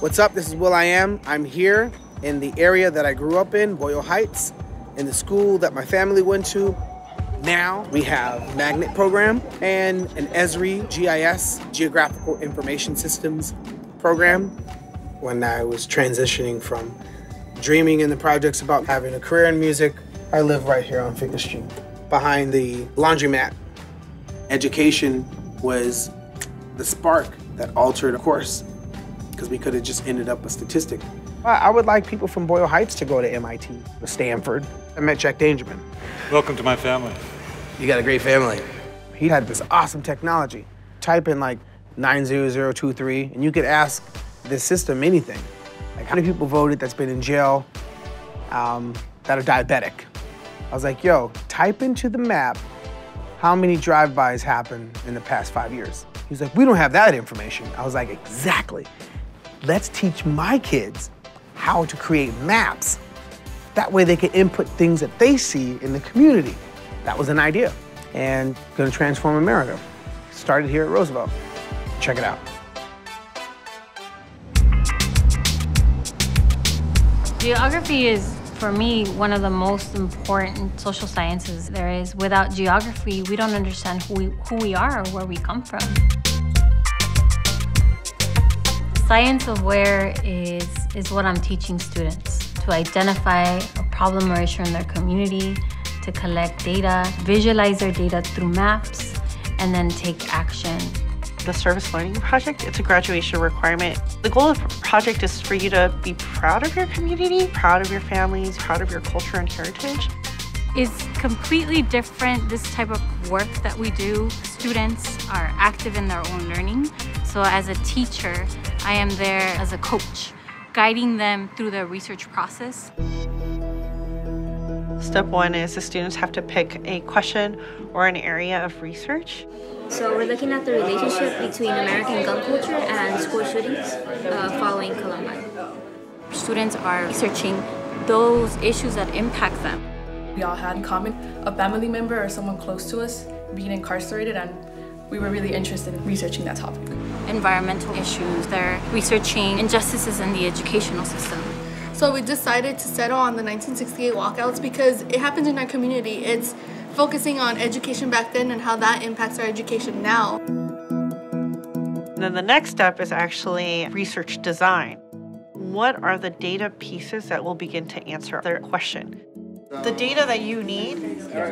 What's up? This is will.i.am. I'm here in the area that I grew up in, Boyle Heights, in the school that my family went to. Now we have magnet program and an Esri GIS, Geographical Information Systems program. When I was transitioning from dreaming in the projects about having a career in music, I live right here on Figure Street, behind the laundromat. Education was the spark that altered a course because we could have just ended up a statistic. I would like people from Boyle Heights to go to MIT, or Stanford. I met Jack Dangermond. Welcome to my family. You got a great family. He had this awesome technology. Type in like 90023 and you could ask this system anything. Like how many people voted that's been in jail um, that are diabetic? I was like, yo, type into the map how many drive-bys happened in the past five years. He was like, we don't have that information. I was like, exactly. Let's teach my kids how to create maps. That way they can input things that they see in the community. That was an idea. And gonna transform America. Started here at Roosevelt. Check it out. Geography is, for me, one of the most important social sciences there is. Without geography, we don't understand who we, who we are or where we come from. Science of where is, is what I'm teaching students to identify a problem or issue in their community, to collect data, visualize their data through maps, and then take action the service learning project. It's a graduation requirement. The goal of the project is for you to be proud of your community, proud of your families, proud of your culture and heritage. It's completely different, this type of work that we do. Students are active in their own learning. So as a teacher, I am there as a coach, guiding them through the research process. Step one is the students have to pick a question or an area of research. So we're looking at the relationship between American gun culture and school shootings uh, following Columbine. Students are researching those issues that impact them. We all had in common a family member or someone close to us being incarcerated and we were really interested in researching that topic. Environmental issues, they're researching injustices in the educational system. So we decided to settle on the 1968 walkouts because it happens in our community. It's focusing on education back then and how that impacts our education now. And then the next step is actually research design. What are the data pieces that will begin to answer their question? The data that you need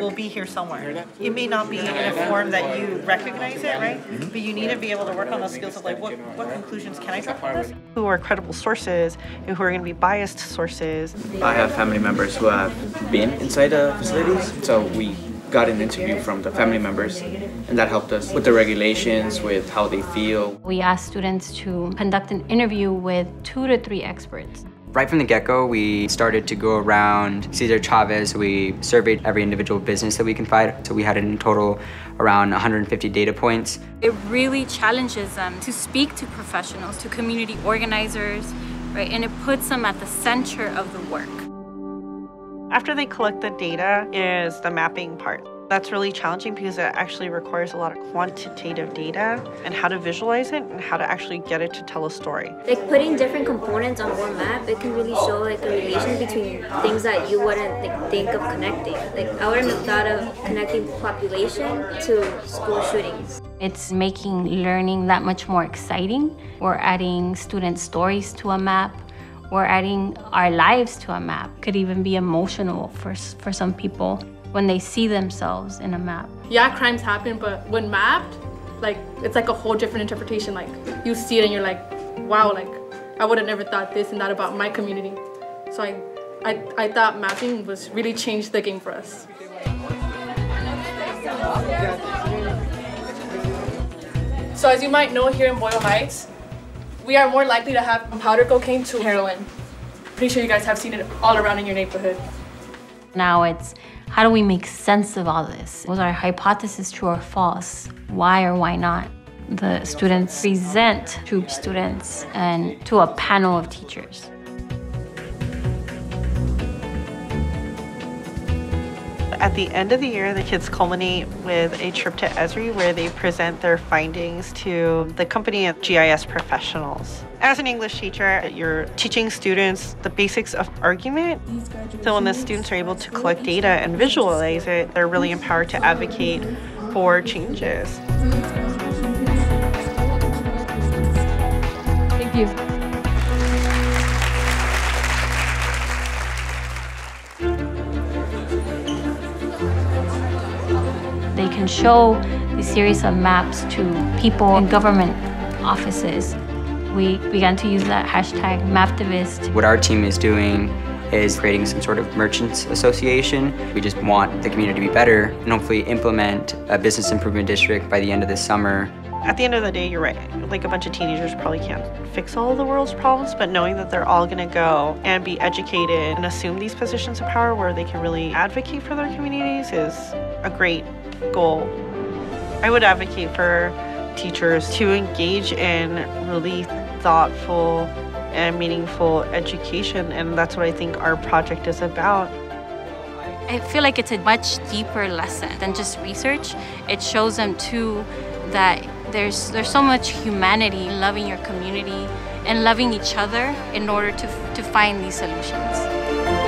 will be here somewhere. It may not be in a form that you recognize it, right? Mm-hmm. But you need to be able to work on those skills of like, what, what conclusions can I draw from this? Who are credible sources and who are going to be biased sources? I have family members who have been inside the facilities, so we got an interview from the family members and that helped us with the regulations, with how they feel. We asked students to conduct an interview with two to three experts. Right from the get-go, we started to go around Cesar Chavez. We surveyed every individual business that we can find. So we had in total around 150 data points. It really challenges them to speak to professionals, to community organizers, right? And it puts them at the center of the work. After they collect the data is the mapping part. That's really challenging because it actually requires a lot of quantitative data and how to visualize it and how to actually get it to tell a story. Like putting different components on one map, it can really show like a relation between things that you wouldn't like, think of connecting. Like I wouldn't have thought of connecting population to school shootings. It's making learning that much more exciting. We're adding student stories to a map. We're adding our lives to a map. Could even be emotional for, for some people when they see themselves in a map. Yeah, crimes happen, but when mapped, like it's like a whole different interpretation. Like you see it and you're like, wow, like I would have never thought this and that about my community. So I, I, I thought mapping was really changed the game for us. So as you might know here in Boyle Heights, we are more likely to have powder cocaine to heroin. Pretty sure you guys have seen it all around in your neighborhood. Now it's how do we make sense of all this? Was our hypothesis true or false? Why or why not? The students present to students and to a panel of teachers. At the end of the year, the kids culminate with a trip to Esri where they present their findings to the company of GIS professionals. As an English teacher, you're teaching students the basics of argument. So when the students are able to collect data and visualize it, they're really empowered to advocate for changes. Thank you. Show the series of maps to people in government offices. We began to use that hashtag Maptivist. What our team is doing is creating some sort of merchants association. We just want the community to be better and hopefully implement a business improvement district by the end of this summer. At the end of the day, you're right. Like a bunch of teenagers probably can't fix all of the world's problems, but knowing that they're all going to go and be educated and assume these positions of power where they can really advocate for their communities is a great goal. I would advocate for teachers to engage in really thoughtful and meaningful education, and that's what I think our project is about. I feel like it's a much deeper lesson than just research. It shows them too that there's there's so much humanity loving your community and loving each other in order to to find these solutions.